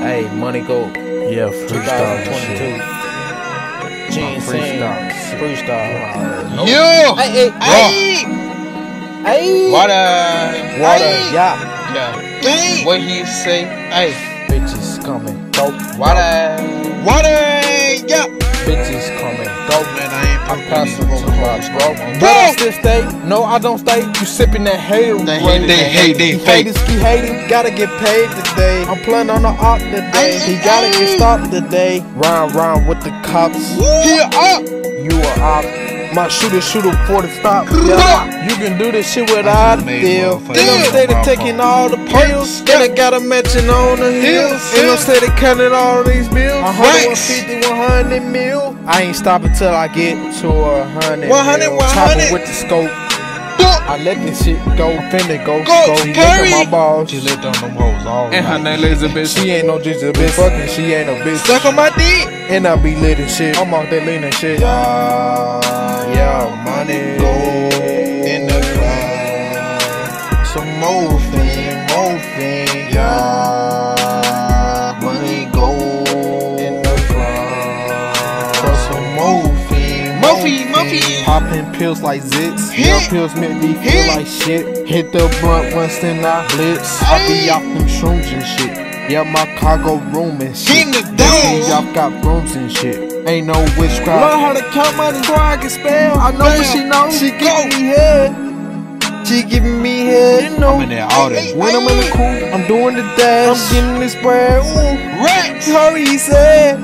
Hey, Monie Goat. Yeah, freestyle 2022. shit. Gene Freestyle. Freestyle. Yo! Hey, hey, Hey! hey. Water! Water. Hey! Yeah. Yeah. Dang! What he say? Hey! Bitches coming. Dope. Water! Water! Yeah! Bitches coming. Dope. Man, I ain't I'm passing bro. Bro! But I still stay. No, I don't stay. You sipping that hater. They hate, they hate, they He fake. haters keep hating, gotta get paid today. I'm playing on the op today. He gotta get stopped today. Round round with the cops. He up! You are op. My shooter shooter for the stop. Yeah. You can do this shit without a made deal. motherfucker. And I'm steady taking all the pills. And I got a mention on the hills. And I'm steady counting all these bills. Uh-huh. 150, 100 mil. I ain't stopping till I get to a hundred. 100, mil. 100. Chopper with the scope. I let this shit go, finna go, Go, go. She carry. my balls. She lit on them hoes all And her night. name Elizabeth. She ain't no just a bitch. Fucking, she ain't no bitch. Suck on my dick! And I be lit and shit. I'm off that lean and shit. Yeah, yeah, money. In the club. Some morphine, morphine. Yeah. Monie Goat. In the club. For some morphine, Muffy, Muffy! Popping pills like zits. Hit. Your pills make me feel Hit. like shit. Hit the blunt once, then I blitz. I be Hey. off them shrooms and shit. Yeah, my cargo room and shit. Getting it See, down! y'all got rooms and shit. Ain't no witchcraft. Learn how to count money before I can spell. I know what she knows. She giving me head. She giving me head. You know. I'm in there all day. When I'm in the cool, I'm doing the dash. I'm getting this bread. Ooh. Rex! You heard he said.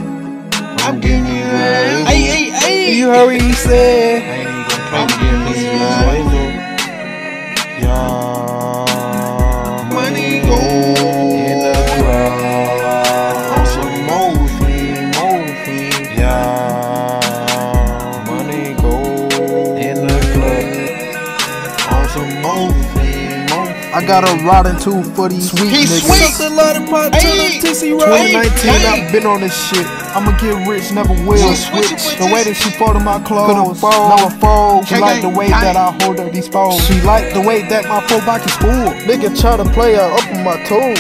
I'm getting you right. Hey, hey, hey! You hurry, he said. I ain't even gonna play the game this year. I got a rotten tooth for these sweet He niggas. sweet. Something lot of pot Hey, I'm tissy hey, right. 2019, hey. I've been on this shit. I'ma get rich, never will switch. The way that she folded my clothes, Could've fold. fold. She like the way that I hold up these phones. She like the way that my full back is full. Nigga try to play her up on my toe.